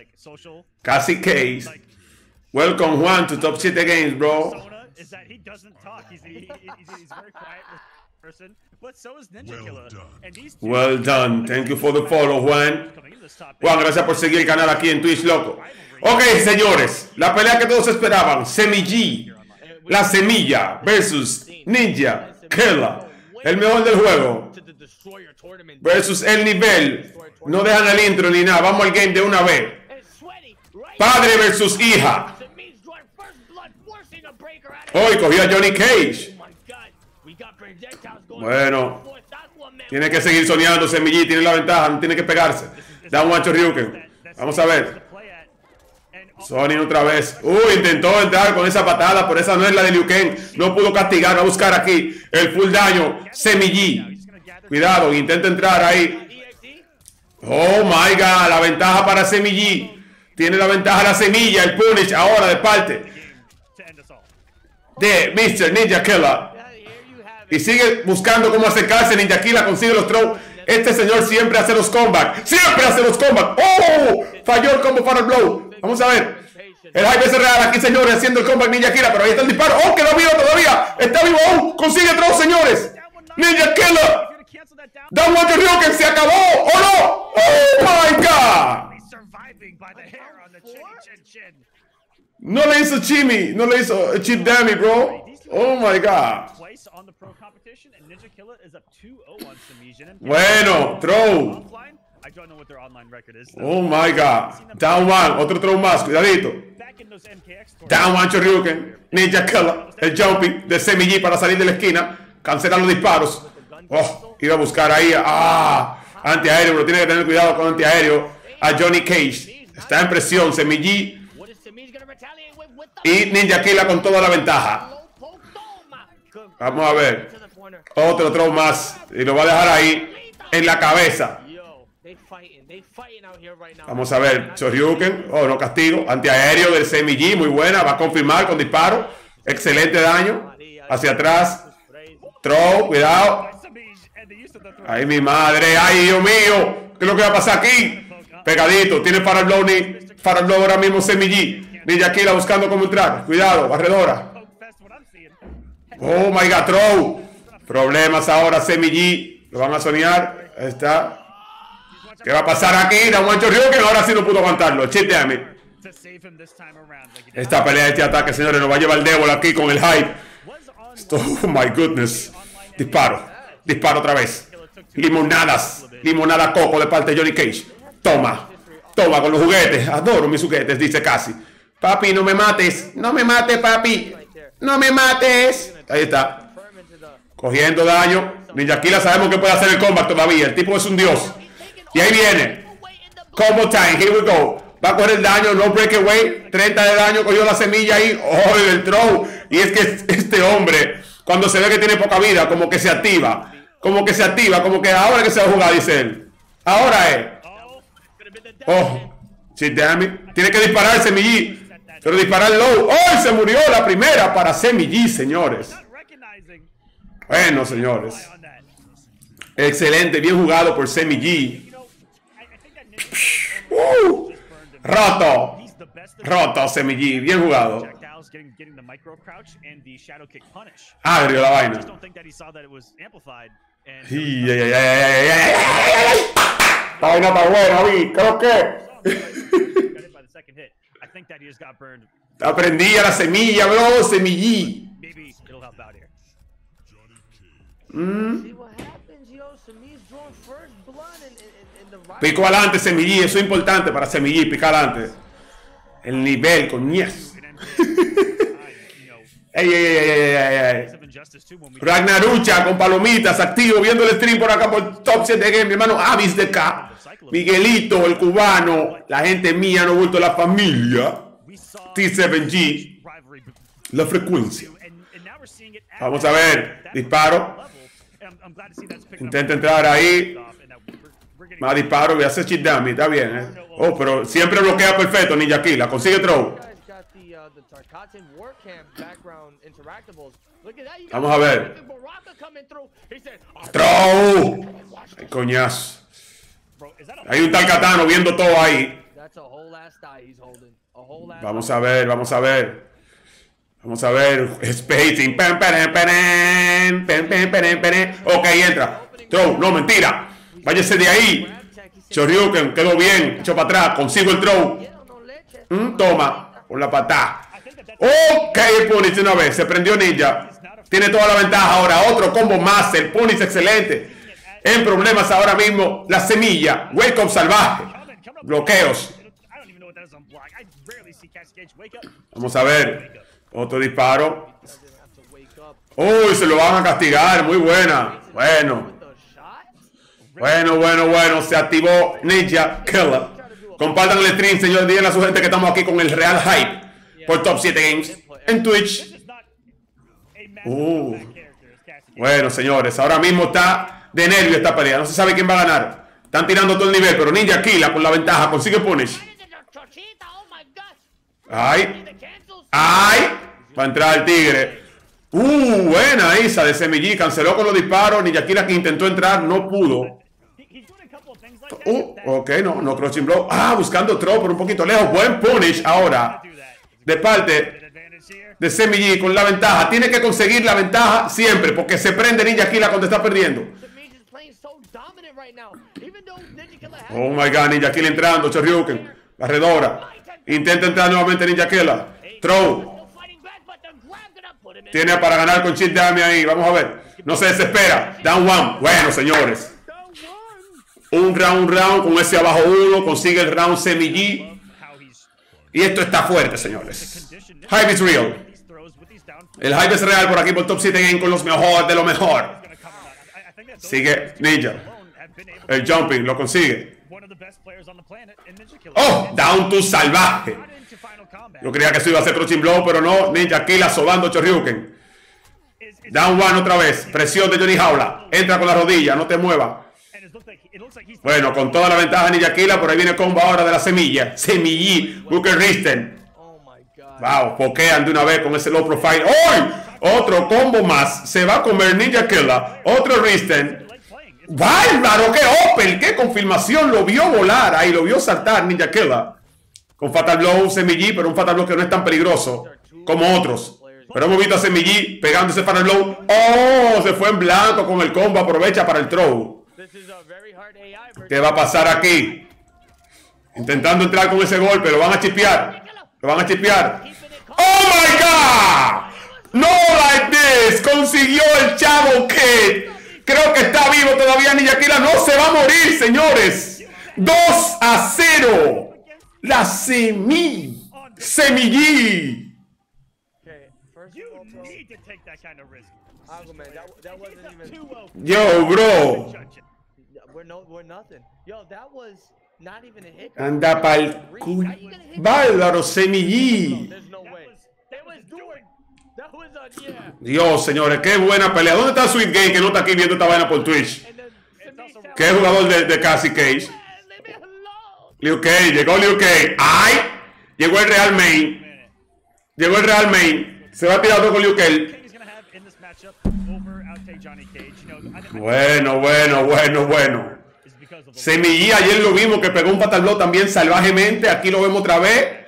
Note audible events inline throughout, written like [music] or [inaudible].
like social Casi Case. Welcome Juan to Top 7 Games, bro. persona is that he doesn't talk. He's he, he- he's, he's a very quiet person, but so is Ninja Killer. And these two Well done. Thank you for the follow, Juan. Juan, gracias por seguir el canal aquí en Twitch, loco. Ok, señores, la pelea que todos esperaban, Semillí, la semilla versus Ninja Killa, el mejor del juego, versus el nivel. No dejan el intro ni nada, vamos al game de una vez. Padre versus hija. Hoy cogió a Johnny Cage. Bueno. Tiene que seguir soñando, Semillí, tiene la ventaja, no tiene que pegarse. Da un guacho Ryuken. Vamos a ver. Sony otra vez. Uy, intentó entrar con esa patada, pero esa no es la de Liu. No pudo castigar, va a buscar aquí el full daño. Semillí. Cuidado, intenta entrar ahí. Oh my god, la ventaja para Semillí. Tiene la ventaja la semilla, el punish ahora de parte de Mr. Ninja Killer. Y sigue buscando cómo acercarse. Ninja Killa consigue los throws. Este señor siempre hace los comebacks. Siempre hace los comebacks. ¡Oh! Falló el combo para el blow. Vamos a ver. El es real aquí, señores, haciendo el comeback Ninja Killa. Pero ahí está el disparo. ¡Oh, quedó vivo todavía! ¡Está vivo aún! ¡Consigue throw, señores! Ninja Killer. Down. Water Ryuken. ¡Se acabó! ¡Oh, no! ¡Oh, my God! He's surviving by the hair on the chinny chin chin. No le hizo Chimmy. No le hizo Chip Dammy, bro. Oh, my God. 2-0 on Samijian. And Bueno, throw. Oh, my God. Down one. Otro throw más. Cuidadito. Down one Shoryuken, Ninja Killer, el jumping de Semillí para salir de la esquina, cancela los disparos. Oh, iba a buscar ahí, ah, antiaéreo, pero tiene que tener cuidado con antiaéreo. A Johnny Cage, está en presión, Semillí. Y Ninja Killer con toda la ventaja. Vamos a ver, otro throw más. Y lo va a dejar ahí en la cabeza. Vamos a ver, Shoryuken, oh, no castigo, antiaéreo del Semillí, muy buena, va a confirmar con disparo, excelente daño, hacia atrás, throw, cuidado. Ay, mi madre, ay, Dios mío, ¿qué es lo que va a pasar aquí? Pegadito, tiene para ni, para ahora mismo Semillí. Ninja Killa buscando cómo entrar. Cuidado, barredora. Oh my god, throw. Problemas ahora, Semillí. Lo van a soñar. Ahí está. ¿Qué va a pasar aquí? Da un ancho que ahora sí no pudo aguantarlo. Chiste a mí. Esta pelea, este ataque, señores, nos va a llevar el Devil aquí con el hype. Oh my goodness. Disparo. Disparo otra vez. Limonadas. Limonada coco de parte de Johnny Cage. Toma. Toma con los juguetes. Adoro mis juguetes, dice casi. Papi, no me mates. No me mates, papi. No me mates. Ahí está. Cogiendo daño. Ninja Killa sabemos que puede hacer el combat todavía. El tipo es un dios. Y ahí viene. Combo time. Here we go. Va a coger el daño. No breakaway. 30 de daño. Cogió la semilla ahí. Oh, el throw. Y es que este hombre, cuando se ve que tiene poca vida, como que se activa. Como que se activa. Como que ahora que se va a jugar, dice él. Ahora es. Ojo. Si te tiene que disparar Semillí. Pero disparar low. ¡Hoy ¡Oh! se murió la primera para Semillí, señores! Bueno, señores. Excelente, bien jugado por Semillí. Uh, roto. Roto, Semillí. Bien jugado. Agrio la vaina vaina está buena, vi. Creo que. Aprendí a la semilla, bro. Semillí. Mm. Pico adelante, semillí. Eso es importante para semillí. Picar adelante. El nivel, con yes. [laughs] Ey, ey, ey, ey, ey, ey, Ragnarucha con palomitas, activo, viendo el stream por acá por Top 7 Game, mi hermano Avis de K, Miguelito, el cubano, la gente mía, no vuelto la familia, we saw T7G, rivalry be- la frecuencia. Vamos a ver, disparo. Intenta entrar ahí, más disparo, voy a hacer damage, está bien, eh. Oh, pero siempre bloquea perfecto, Ninja Kill, la consigue throw. Vamos a ver. ¡Trow! Ay, coñazo. Hay un tal Catano viendo todo ahí. Vamos a ver, vamos a ver. Vamos a ver. Spacing. Ok, entra. Throw. No, mentira. Váyase de ahí. Choryuken, quedó bien. Echo para atrás. Consigo el throw. Mm, toma. Con la patada. Ok, de una vez. Se prendió Ninja. Tiene toda la ventaja ahora. Otro combo más. El Punish excelente. En problemas ahora mismo. La semilla. Wake up salvaje. Bloqueos. Vamos a ver. Otro disparo. Uy, se lo van a castigar. Muy buena. Bueno. Bueno, bueno, bueno. Se activó Ninja Killer. Compartan el stream, señor. Díganle a su gente que estamos aquí con el Real Hype por Top 7 Games en Twitch. Uh. Bueno, señores, ahora mismo está de nervio esta pelea. No se sabe quién va a ganar. Están tirando todo el nivel, pero Ninja Killa con la ventaja consigue punish. Ay, ay. Va a entrar el tigre. Uh, buena Isa de Semillí. Canceló con los disparos. Ninja Killa que intentó entrar, no pudo. Uh, ok, no, no crouching blow. Ah, buscando throw por un poquito lejos. Buen punish ahora. De parte de Semillí con la ventaja. Tiene que conseguir la ventaja siempre porque se prende Ninja Killa cuando está perdiendo. Oh my god, Ninja Killa entrando, Choryuken, barredora. Intenta entrar nuevamente Ninja Killa. Throw. Tiene para ganar con Chip Dami ahí. Vamos a ver. No se desespera. Down one. Bueno, señores. Un round, un round con ese abajo uno. Consigue el round Semillí. Y esto está fuerte, señores. Hype is real. El hype es real por aquí por Top 7 Game con los mejores de lo mejor. Sigue Ninja. El jumping lo consigue. Oh, down to salvaje. Yo creía que eso iba a ser Crouching Blow, pero no. Ninja Killa sobando Choryuken. Down one otra vez. Presión de Johnny Jaula. Entra con la rodilla, no te muevas. Bueno, con toda la ventaja Ninja Killa, por ahí viene el combo ahora de la semilla. [laughs] Semillí, Booker Risten. Oh my god. Wow, pokean de una vez con ese low profile. ¡Ay! Otro combo más. Se va a comer Ninja Killa. Otro Risten. ¡Bárbaro! ¡Qué Opel! ¡Qué confirmación! Lo vio volar ahí, lo vio saltar Ninja Killa. Con Fatal Blow, Semillí, pero un Fatal Blow que no es tan peligroso como otros. Pero hemos visto a Semillí pegando ese Fatal Blow. ¡Oh! Se fue en blanco con el combo. Aprovecha para el throw. This is a very hard AI versus ¿Qué va a pasar aquí? Intentando entrar con ese golpe. Lo van a chipear. Lo van a chipear. ¡Oh my God! No like this. Consiguió el chavo Kid. Creo que está vivo todavía Ninja Killa. No se va a morir, señores. 2 a 0. La semi. Semillí. Okay, first You of all, bro, need to take that kind of risk. Aquaman, that, that He's wasn't up even. 2-0. Yo, bro. No, we're nothing. Yo, that was not even a hit. Anda pa'l cu... Bárbaro, Semillí. Dios, señores, qué buena pelea. ¿Dónde está Sweet Game que no está aquí viendo esta vaina por Twitch? ¿Qué jugador de, de Cassie Cage? Liu Kang, llegó Liu Kang. ¡Ay! Llegó el Real Main. Llegó el Real Main. Se va a tirar otro con Liu Kang. King is gonna have in this matchup over outtake Johnny Cage. You know, I, I, Bueno, bueno, bueno, bueno. is because of the Semillí, ayer lo vimos que pegó un patalbló también salvajemente. Aquí lo vemos otra vez.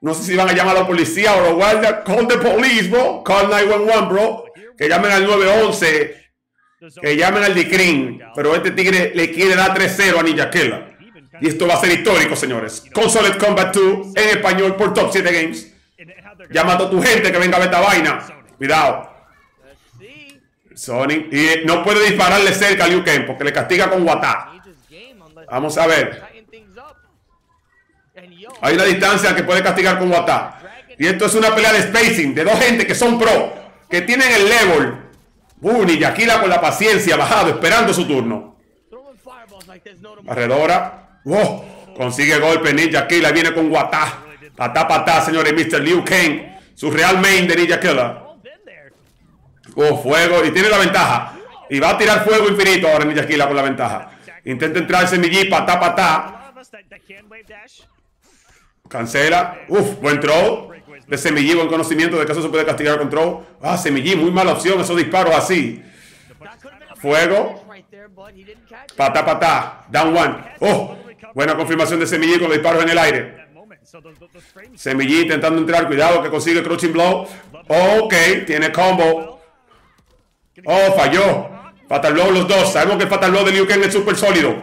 No sé si van a llamar a la policía o los guardias. Call the police, bro. Call 911, bro. Que llamen al 911. the zone. Que llamen al DICRIN. Pero este tigre le quiere dar 3-0 a Ninja Killa. Y esto va a ser histórico, señores. Consoled Combat 2 en español por Top 7 Games. Llama a toda tu gente que venga a ver esta vaina. Cuidado. See. Sonic. Y no puede dispararle cerca a Liu Kang porque le castiga con Wata. He just game unless Vamos a ver. Hay una distancia que puede castigar con Wata. Y esto es una pelea de spacing de dos gente que son pro, que tienen el level. Uh, Killa con la paciencia, bajado, esperando su turno. Barredora. Oh, consigue golpe Ninja Killa, viene con Wata. Patá, patá, señores, Mr. Liu Kang. Su real main de Ninja Killa. Oh, fuego. Y tiene la ventaja. Y va a tirar fuego infinito ahora Ninja Killa con la ventaja. Intenta entrar Semillí, patá, A patá. dash. Cancela. Uf, buen throw. De Semillí, buen conocimiento de que eso se puede castigar con throw. Ah, Semillí, muy mala opción esos disparos así. Fuego. Patá, patá. Down one. Oh, Buena confirmación de Semillí con los disparos en el aire. Semillí intentando entrar. Cuidado que consigue crouching blow. Ok, tiene combo. Oh, falló. Fatal blow los dos. Sabemos que el fatal blow de Liu Kang es súper sólido.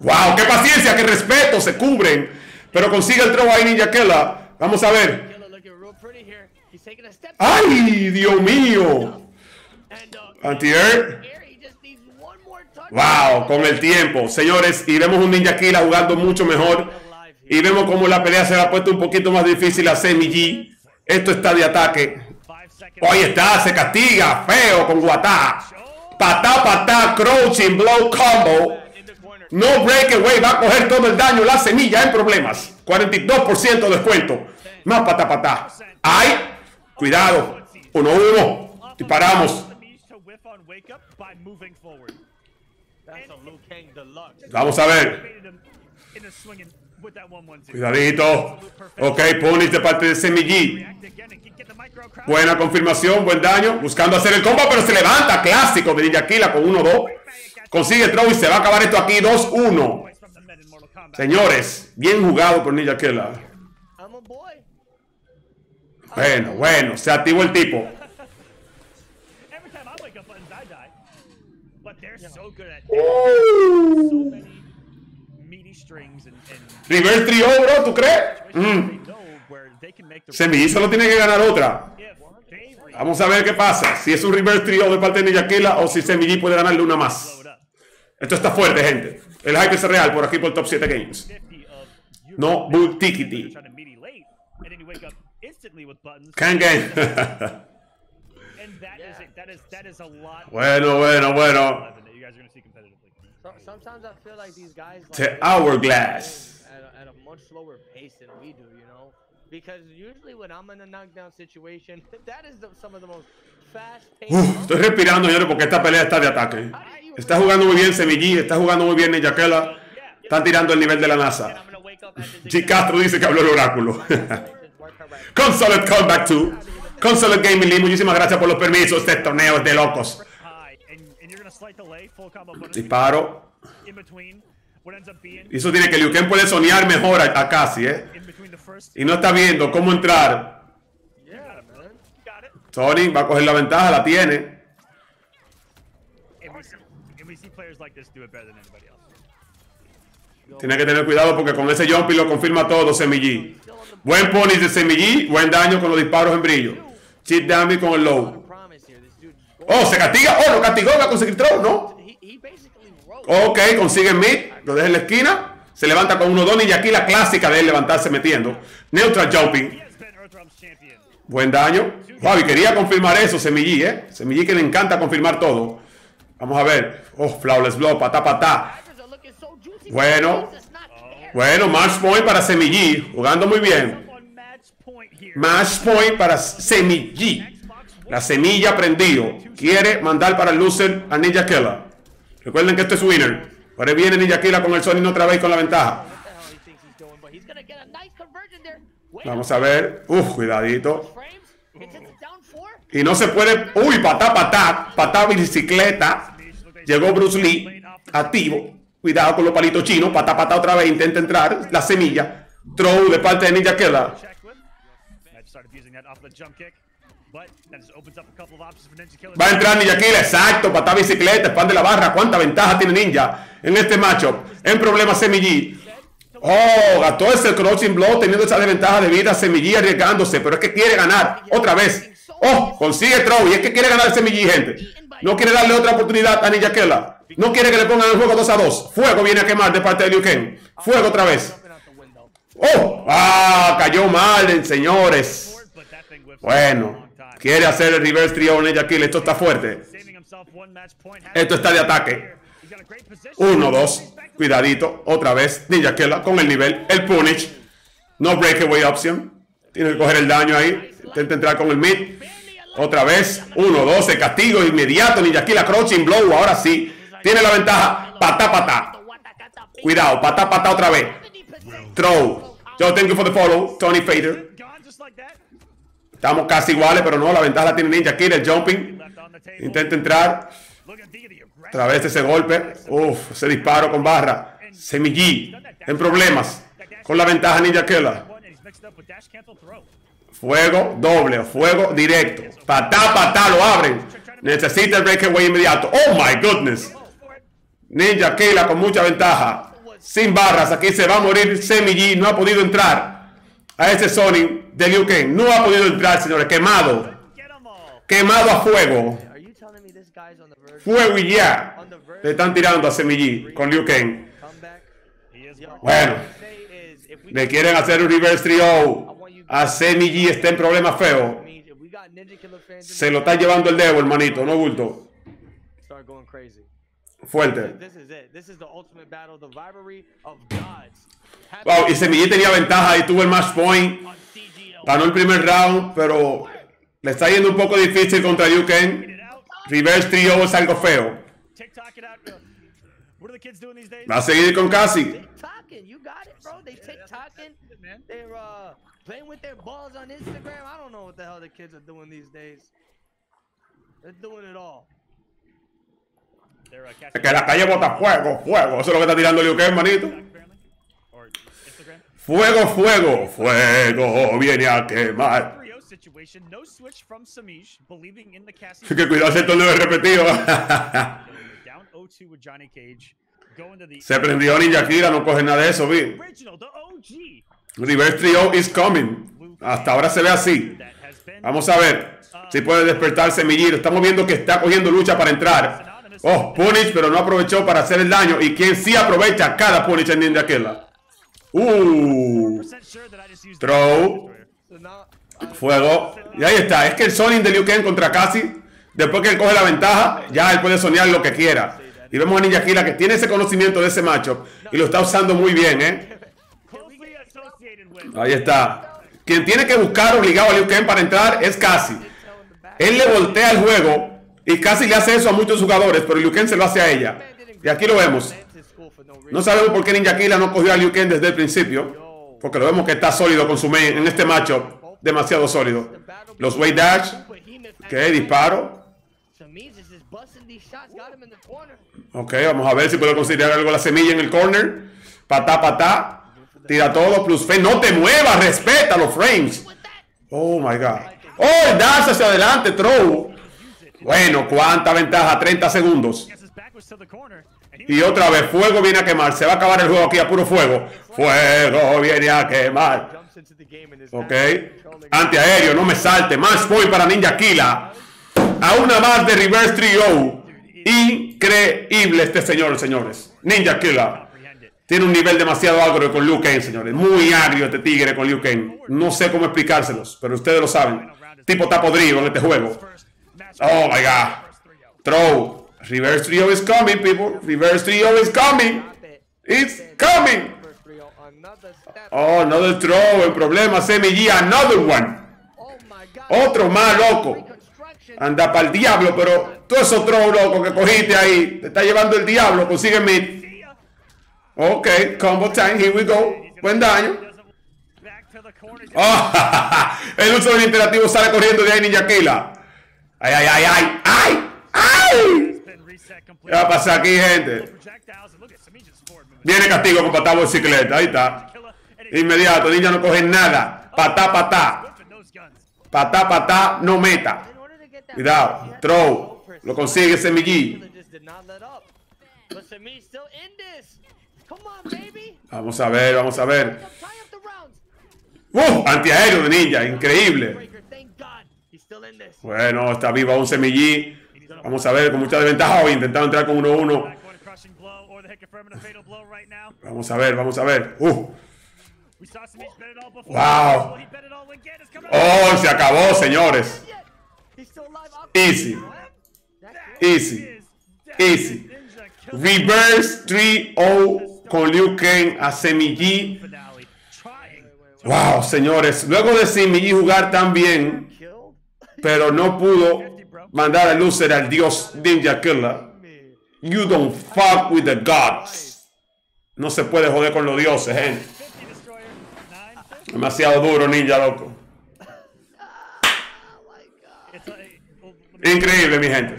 Wow, qué paciencia, qué respeto. Se cubren. Pero consigue el throw ahí Ninja Killa. Vamos a ver. ¡Ay, Dios mío! Uh, Anti-air. Wow, con el tiempo, señores, y vemos un Ninja Killa jugando mucho mejor. Y vemos cómo la pelea se le ha puesto un poquito más difícil a Semi G. Esto está de ataque. Ahí está, se castiga, feo, con Guatá. Patá, patá, crouching, blow, combo. No breakaway, va a coger todo el daño, la semilla en problemas. 42% de descuento. Más patá, patá. ¡Ay! Cuidado. 1-1. Disparamos. The Mish to whiff on wake up by moving forward. That's a Liu Kang deluxe. Vamos a ver. Baited him into swinging with that 1-1-2. Cuidadito. Ok, punish de parte de Semi G. React again and get- get the micro crowd. Buena confirmación, buen daño. Buscando hacer el combo, pero se levanta. Clásico de Killa con 1-2. Consigue el throw y se va a acabar esto aquí 2-1. Voice from the men in Mortal Kombat. Señores, bien jugado por Ninja Killa. I'm a boy. Bueno, bueno, se activó el tipo. Every Reverse trio, bro, ¿tú crees? Mm. they know where they can make the Semi solo tiene que ganar otra. Vamos a ver qué pasa. Si es un reverse trio de parte de Ninja Killa o si Semi G puede ganarle una más. Esto está fuerte, gente. El hype es real por aquí por Top 7 Games. 50 of you No bull tickety. Can game. [laughs] Bueno, bueno, bueno. So, sometimes I feel like these guys like they- hourglass. at a, at a much slower pace than we do, you know. Because usually when I'm in a knockdown situation, [laughs] that is the, some of the most fast-paced. Uf, estoy respirando, señores, porque esta pelea está de ataque. Está jugando muy bien Semi G, está jugando muy bien Ninja Killa. Están tirando el nivel de la NASA. G. Castro dice que habló el oráculo. [laughs] Consolate Comeback 2. Consolate Gaming League, muchísimas gracias por los permisos. Este torneo es de locos. High, and, and you're gonna slight delay, full combo bonus Disparo. Y eso tiene que Liu Kang puede soñar mejor a, a Cassie, ¿eh? Y no está viendo cómo entrar. Tony va a coger la ventaja, la tiene. Tiene que tener cuidado porque con ese jumpy lo confirma todo Semi G. Buen punish de Semi G, buen daño con los disparos en brillo. Chip damage con el low. Oh, se castiga. Oh, lo castigó, va a conseguir throw, ¿no? Ok, consigue mid, lo deja en la esquina. Se levanta con uno, dos y aquí la clásica de él levantarse metiendo. Neutral jumping. Buen daño. Javi, quería confirmar eso, Semillí, ¿eh? Semillí que le encanta confirmar todo. Vamos a ver. Oh, flawless blow, patá, patá. Bueno. Bueno, match point para Semillí, jugando muy bien. Match point para Semillí. La semilla prendido. Quiere mandar para el loser a Ninja Killer. Recuerden que esto es winner. Ahora viene Ninja Killer con el Sonic otra vez con la ventaja. Vamos a ver. Uf, cuidadito. Y no se puede. Uy, patá, patá. Patá bicicleta. Llegó Bruce Lee. Activo. Cuidado con los palitos chinos. Patá, patá otra vez. Intenta entrar. La semilla. Throw de parte de Ninja Killer. Va a entrar Ninja Killer. Exacto. Patá bicicleta. Expande la barra. ¿Cuánta ventaja tiene Ninja en este matchup? En problema Semillí. Oh, gastó ese crouching blow teniendo esa desventaja de vida. Semillí arriesgándose. Pero es que quiere ganar. Otra vez. Oh, consigue throw. Y es que quiere ganar el Semillí, gente. No quiere darle otra oportunidad a Ninja Killer. No quiere que le pongan el juego 2 a 2. Fuego viene a quemar de parte de Liu Kang. Fuego otra vez. Oh, ah, cayó mal, señores. Bueno, quiere hacer el reverse trio Ninja Killer. Esto está fuerte. Esto está de ataque. 1, 2. Cuidadito. Otra vez. Ninja Killer con el nivel. El punish. No breakaway option. Tiene que coger el daño ahí. Intenta entrar con el mid. Otra vez. 1, 2. El castigo inmediato. Ninja Killer crouching blow. Ahora sí. Tiene la ventaja. Patá, patá. Cuidado. Patá, patá otra vez. Throw. Yo, thank you for the follow. Tony Fader. Gone just like that. Estamos casi iguales, pero no. La ventaja la tiene Ninja Killer. Jumping. Intenta entrar. The Otra vez ese golpe. Uf, ese disparo con barra. Semillí. En problemas. Con la ventaja Ninja Killer. Fuego doble, fuego directo. Patá, patá, lo abren. Necesita el breakaway inmediato. Oh my goodness. Ninja Killer con mucha ventaja. Sin barras. Aquí se va a morir Semillí. No ha podido entrar a ese Sonic de Liu Kang. No ha podido entrar, señores. Quemado. Quemado a fuego. Fuego y ya. Le están tirando a Semillí con Liu Kang. Bueno. Le quieren hacer un reverse trio. A Semillí está en problemas feos. Se lo está llevando el dedo, hermanito, no bulto. Fuerte. This is it. This is the ultimate battle, the rivalry of gods. Happy Wow, y Semillí tenía ventaja y tuvo el match point. Ganó el primer round, pero le está yendo un poco difícil contra Liu Kang. Reverse trio es algo feo. TikTok it out. What are the kids doing these days? Va a seguir con Casi. Catching Que la calle bota fuego, fuego. Eso es lo que está tirando Liu Kang, Instagram. Fuego, fuego, fuego viene a quemar. 3-0 situation. No switch from Samish, believing in the Cassie. Que cuidado si esto no es repetido. Down [laughs] 0-2 with Johnny Cage. Going to the Se prendió Ninja Kira, no coge nada de eso, vi. Reverse trio is coming. Hasta ahora se ve así. Vamos a ver si puede despertar Semillero. Estamos viendo que está cogiendo lucha para entrar. Oh, Punish, pero no aprovechó para hacer el daño. Y quien sí aprovecha cada Punish en Ninja Killa. Uh, Throw. Fuego. Y ahí está. Es que el Sonic de Liu Kang contra Casi, después que él coge la ventaja, ya él puede soñar lo que quiera. Y vemos a Ninja Killa que tiene ese conocimiento de ese macho y lo está usando muy bien, ¿eh? Ahí está. Quien tiene que buscar obligado a Liu Kang para entrar es Casi. Él le voltea el juego y casi le hace eso a muchos jugadores, pero Liu Kang se lo hace a ella. Y aquí lo vemos. no sabemos por qué Ninja Killa no cogió a Liu Kang desde el principio. Porque lo vemos que está sólido con su main en este macho. Demasiado sólido. Los way dash. Ok, disparo. Ok, vamos a ver si puedo considerar algo la semilla en el corner. Patá, patá. Tira todo. Plus fe. No te muevas. Respeta los frames. Oh my god. Oh, el dash hacia adelante. Throw. Bueno, cuánta ventaja. 30 segundos. Y otra vez, fuego viene a quemar. Se va a acabar el juego aquí a puro fuego. Fuego viene a quemar. Ok. Antiaéreo, no me salte. Más point para Ninja Killa. A una más de Reverse Trio. Increíble este señor, señores. Ninja it. Tiene un nivel demasiado agrio con Liu Kang, señores. Muy agrio este tigre con Liu Kang. No sé cómo explicárselos, pero ustedes lo saben. Tipo está podrido en este juego. Oh my god. First 3-0. Throw. Reverse Trio is coming, people. Reverse Trio is coming. It's coming. First 3-0. Another step. Oh, another throw. En problema, Semillí. Another one. Otro más loco. Anda para el diablo, pero todo esos throw loco que cogiste ahí. Te está llevando el diablo. Consigue mid. Ok, combo time. Here we go. Buen daño. Oh, [laughs] el uso del interactivo sale corriendo de ahí Ninja. Ay, ay, ay, ay, ay, ay. ¿Qué va a pasar aquí, gente? Viene castigo con patá bicicleta. Ahí está. Inmediato. Ninja no coge nada. Patá, patá. Patá, patá, no meta. Cuidado. Throw. Lo consigue Semillí. Vamos a ver, vamos a ver. ¡Uh! Antiaéreo de Ninja. Increíble. Breaker, thank God. He's still in this. Bueno, está vivo un semillí. Vamos a ver, con mucha desventaja hoy. Entrar con 1-1. Back one crushing blow or the hit confirming a fatal blow right now. Vamos a ver, vamos a ver. ¡Uh! Wow. ¡Oh! Se acabó, señores. Easy. Easy. Easy. Reverse 3-0 con Liu Kang a finale. Trying. Wow, señores. Luego de Semillí jugar tan bien. Pero no pudo mandar a loser al dios Ninja Killer. You don't fuck with the gods. No se puede joder con los dioses, gente. 50 destroyer. 9 50. Demasiado duro, ninja loco. Increíble, mi gente.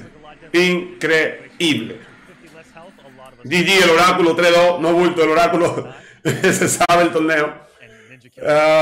Increíble. GG, el oráculo 3-2, no bulto, el oráculo [laughs] se sabe el torneo. Ah,